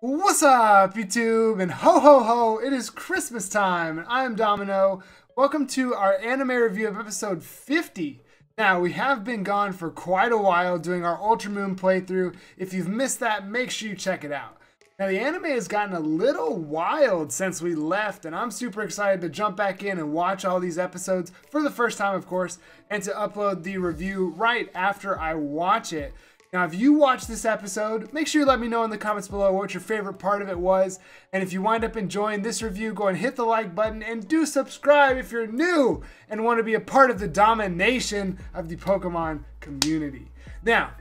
What's up, YouTube? And ho ho ho, it is Christmas time, and I am Domino. Welcome to our anime review of episode 50. Now, we have been gone for quite a while doing our Ultra Moon playthrough. If you've missed that, make sure you check it out. Now, the anime has gotten a little wild since we left, and I'm super excited to jump back in and watch all these episodes for the first time, of course, and to upload the review right after I watch it. Now, if you watched this episode, make sure you let me know in the comments below what your favorite part of it was. And if you wind up enjoying this review, go and hit the like button and do subscribe if you're new and want to be a part of the domination of the Pokemon community. Now,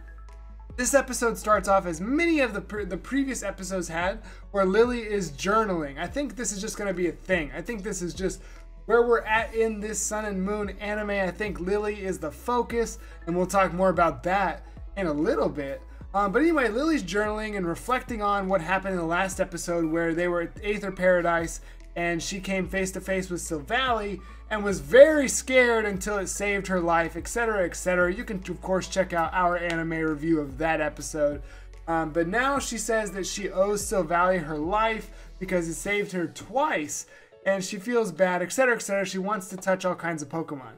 this episode starts off as many of the, pre- the previous episodes had, where Lillie is journaling. I think this is just going to be a thing. I think this is just where we're at in this Sun and Moon anime. I think Lillie is the focus, and we'll talk more about that in a little bit. Um, but anyway, Lillie's journaling and reflecting on what happened in the last episode where they were at Aether Paradise and she came face to face with Silvally and was very scared until it saved her life, etc., etc. You can, of course, check out our anime review of that episode. Um, but now she says that she owes Silvally her life because it saved her twice and she feels bad, etc., etc. She wants to touch all kinds of Pokemon.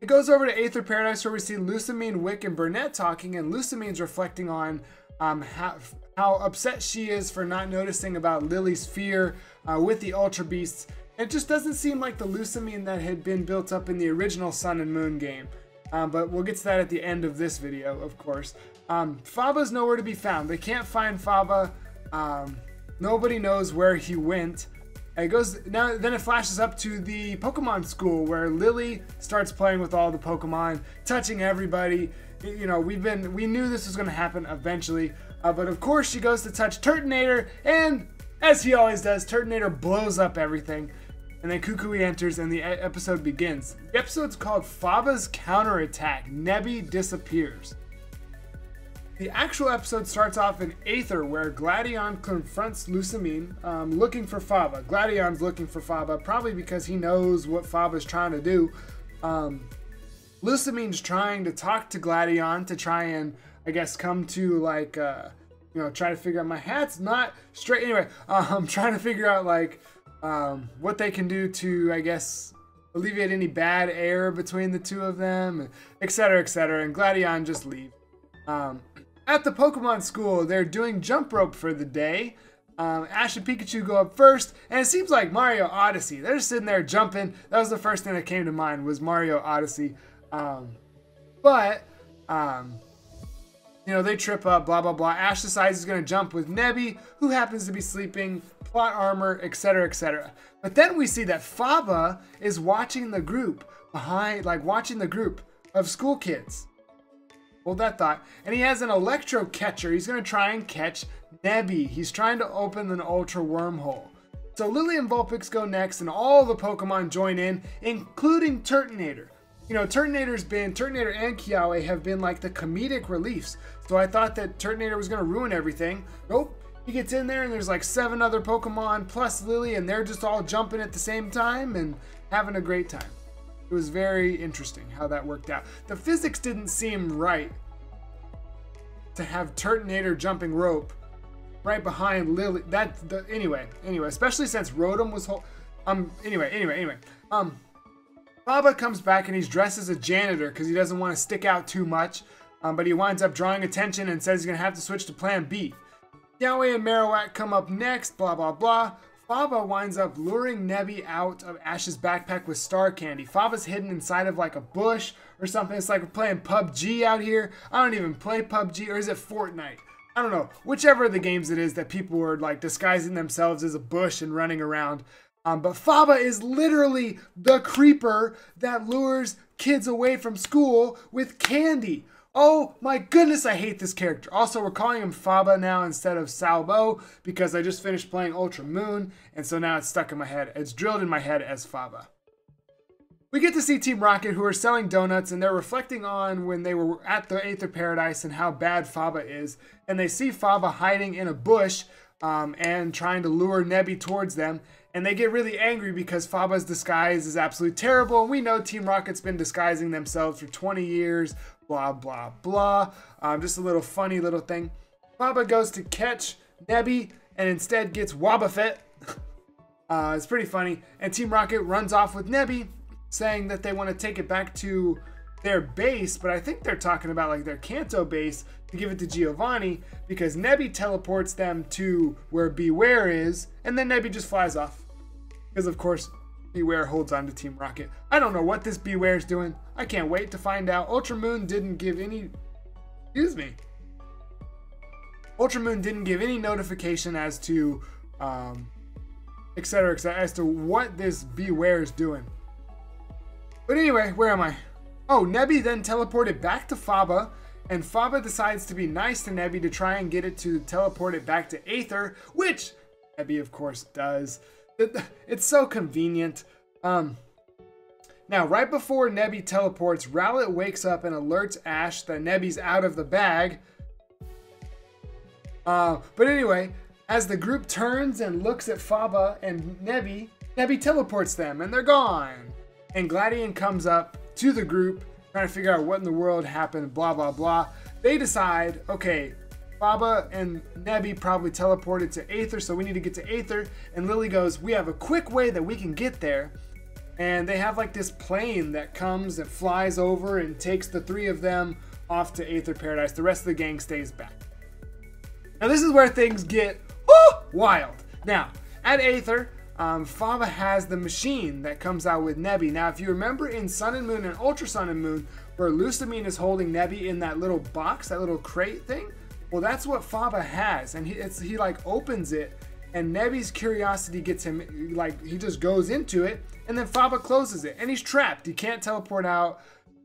It goes over to Aether Paradise where we see Lusamine, Wicke, and Burnett talking, and Lusamine's reflecting on um, how, how upset she is for not noticing about Lillie's fear uh, with the Ultra Beasts. It just doesn't seem like the Lusamine that had been built up in the original Sun and Moon game. Um, but we'll get to that at the end of this video, of course. Um, Faba's nowhere to be found. They can't find Faba. Um, nobody knows where he went. It goes now. Then it flashes up to the Pokemon school where Lillie starts playing with all the Pokemon, touching everybody. You know, we've been we knew this was going to happen eventually, uh, but of course she goes to touch Turtonator, and as he always does, Turtonator blows up everything. And then Kukui enters and the episode begins. The episode's called Faba's Counterattack. Nebby disappears. The actual episode starts off in Aether, where Gladion confronts Lusamine, um, looking for Faba. Gladion's looking for Faba, probably because he knows what Faba's trying to do. Um, Lusamine's trying to talk to Gladion to try and, I guess, come to like, uh, you know, try to figure out my hat's not straight. Anyway, I'm trying to figure out like um, what they can do to, I guess, alleviate any bad air between the two of them, etc., etc. And Gladion just leaves. Um, at the Pokemon School, they're doing jump rope for the day. Um, Ash and Pikachu go up first, and it seems like Mario Odyssey. They're just sitting there jumping. That was the first thing that came to mind was Mario Odyssey. Um, but, um, you know, they trip up, blah, blah, blah. Ash decides he's going to jump with Nebby, who happens to be sleeping, plot armor, etc., etc. But then we see that Faba is watching the group behind, like watching the group of school kids. Hold that thought. And he has an electro catcher. He's going to try and catch Nebby. He's trying to open an ultra wormhole. So Lillie and Vulpix go next, and all the Pokemon join in, including Turtonator. You know, Turtonator's been, Turtonator and Kiawe have been like the comedic reliefs. So I thought that Turtonator was going to ruin everything. Nope. He gets in there, and there's like seven other Pokemon plus Lillie, and they're just all jumping at the same time and having a great time. It was very interesting how that worked out. The physics didn't seem right to have Turtonator jumping rope right behind Lillie. That the, anyway, anyway, especially since Rotom was whole. um anyway, anyway, anyway. Um Faba comes back and he's dressed as a janitor because he doesn't want to stick out too much. Um, but he winds up drawing attention and says he's gonna have to switch to plan B. Kiawe and Marowak come up next, blah blah blah. Faba winds up luring Nebby out of Ash's backpack with star candy. Faba's hidden inside of like a bush or something. It's like we're playing PUBG out here. I don't even play PUBG, or is it Fortnite? I don't know. Whichever of the games it is that people were like disguising themselves as a bush and running around. Um, but Faba is literally the creeper that lures kids away from school with candy. Oh my goodness, I hate this character. Also, we're calling him Faba now instead of Salbo because I just finished playing Ultra Moon, and so now it's stuck in my head. It's drilled in my head as Faba. We get to see Team Rocket who are selling donuts and they're reflecting on when they were at the Aether Paradise and how bad Faba is. And they see Faba hiding in a bush um, and trying to lure Nebby towards them. And they get really angry because Faba's disguise is absolutely terrible. And we know Team Rocket's been disguising themselves for 20 years, blah, blah, blah. Um, just a little funny little thing. Faba goes to catch Nebby and instead gets Wobbuffet. uh, it's pretty funny. And Team Rocket runs off with Nebby, saying that they want to take it back to their base, but I think they're talking about like their Kanto base to give it to Giovanni because Nebby teleports them to where Bewear is, and then Nebby just flies off. Because of course, Bewear holds on to Team Rocket. I don't know what this Bewear is doing. I can't wait to find out. Ultra Moon didn't give any. Excuse me. Ultra Moon didn't give any notification as to, um, etc. etc. as to what this Bewear is doing. But anyway, where am I? Oh, Nebby then teleported back to Faba, and Faba decides to be nice to Nebby to try and get it to teleport it back to Aether, which Nebby, of course, does. It's so convenient. Um, now, right before Nebby teleports, Rowlet wakes up and alerts Ash that Nebby's out of the bag. Uh, but anyway, as the group turns and looks at Faba and Nebby, Nebby teleports them and they're gone. And Gladion comes up to the group, trying to figure out what in the world happened, blah, blah, blah. They decide, okay, Faba and Nebby probably teleported to Aether, so we need to get to Aether. And Lillie goes, We have a quick way that we can get there. And they have like this plane that comes and flies over and takes the three of them off to Aether Paradise. The rest of the gang stays back. Now, this is where things get wild. Now, at Aether, um, Faba has the machine that comes out with Nebby. Now, if you remember in Sun and Moon and Ultra Sun and Moon, where Lusamine is holding Nebby in that little box, that little crate thing, well, that's what Faba has, and he he like opens it, and Nebby's curiosity gets him like he just goes into it, and then Faba closes it, and he's trapped. He can't teleport out.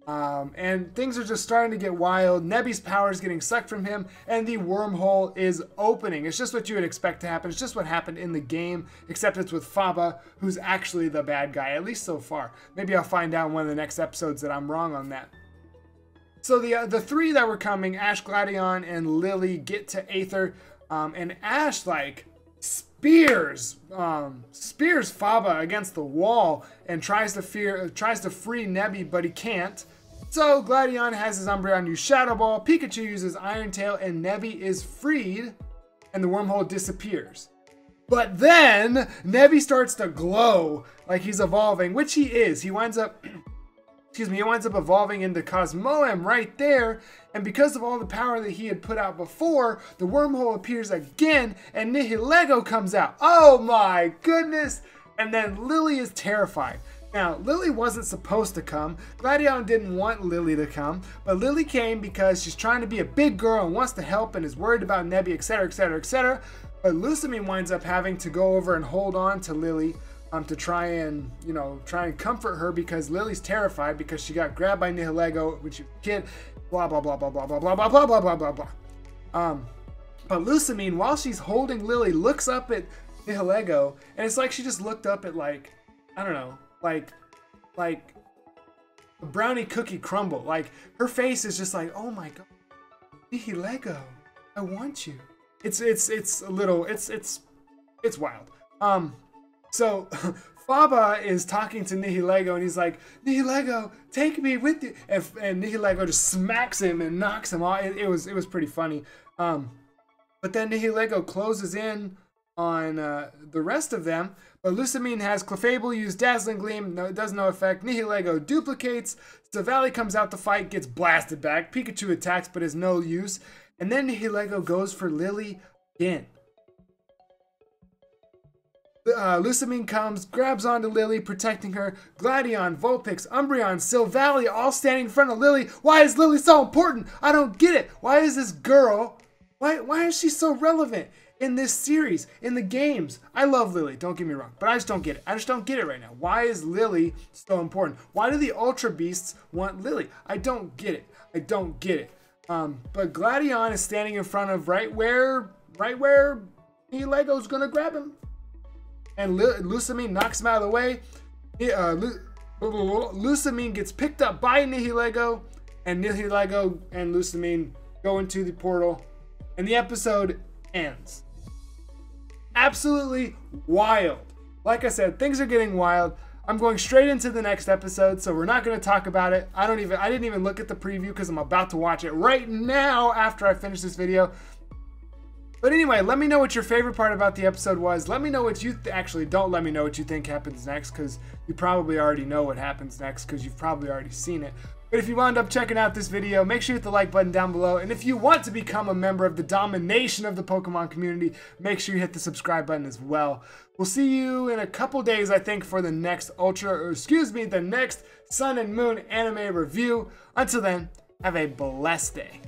Um, and things are just starting to get wild. Nebby's power is getting sucked from him, and the wormhole is opening. It's just what you would expect to happen. It's just what happened in the game, except it's with Faba, who's actually the bad guy, at least so far. Maybe I'll find out in one of the next episodes that I'm wrong on that. So the uh, the three that were coming, Ash, Gladion, and Lillie, get to Aether, um, and Ash like spears um, spears Faba against the wall and tries to fear tries to free Nebby, but he can't. So Gladion has his Umbreon use Shadow Ball, Pikachu uses Iron Tail, and Nebby is freed, and the wormhole disappears. But then Nebby starts to glow like he's evolving, which he is. He winds up excuse me, he winds up evolving into Cosmoem right there, and because of all the power that he had put out before, the wormhole appears again, and Nihilego comes out. Oh my goodness! And then Lillie is terrified. Now, Lillie wasn't supposed to come. Gladion didn't want Lillie to come, but Lillie came because she's trying to be a big girl and wants to help and is worried about Nebby, etc., etc., etc. But Lusamine winds up having to go over and hold on to Lillie um, to try and you know try and comfort her because Lillie's terrified because she got grabbed by Nihilego when she was a kid. Blah blah blah blah blah blah blah blah blah blah blah blah. Um, but Lusamine, while she's holding Lillie, looks up at Nihilego, and it's like she just looked up at like I don't know, like like a brownie cookie crumble. Like her face is just like, oh my god, Nihilego, I want you. It's it's it's a little it's it's it's wild. Um, so Faba is talking to Nihilego and he's like, Nihilego, take me with you. And, and Nihilego just smacks him and knocks him off. It, it was it was pretty funny. Um, but then Nihilego closes in on uh, the rest of them. But Lusamine has Clefable use Dazzling Gleam. No, it does no effect. Nihilego duplicates. Silvally comes out to fight, gets blasted back. Pikachu attacks, but is no use. And then Nihilego goes for Lillie again. Uh, comes, grabs onto Lillie, protecting her. Gladion, Vulpix, Umbreon, Silvally all standing in front of Lillie. Why is Lillie so important? I don't get it. Why is this girl, why, why is she so relevant in this series, in the games? I love Lillie, don't get me wrong, but I just don't get it. I just don't get it right now. Why is Lillie so important? Why do the Ultra Beasts want Lillie? I don't get it. I don't get it. Um, but Gladion is standing in front of right where, right where Lego's gonna grab him and Lusamine knocks him out of the way. Uh, Lusamine gets picked up by Nihilego, and Nihilego and Lusamine go into the portal, and the episode ends. Absolutely wild. Like I said, things are getting wild. I'm going straight into the next episode, so we're not going to talk about it. I don't even I didn't even look at the preview because I'm about to watch it right now after I finish this video. But anyway, let me know what your favorite part about the episode was. Let me know what you th- actually don't let me know what you think happens next because you probably already know what happens next because you've probably already seen it. But if you wound up checking out this video, make sure you hit the like button down below. And if you want to become a member of the domination of the Pokemon community, make sure you hit the subscribe button as well. We'll see you in a couple days, I think, for the next Ultra, or excuse me, the next Sun and Moon anime review. Until then, have a blessed day.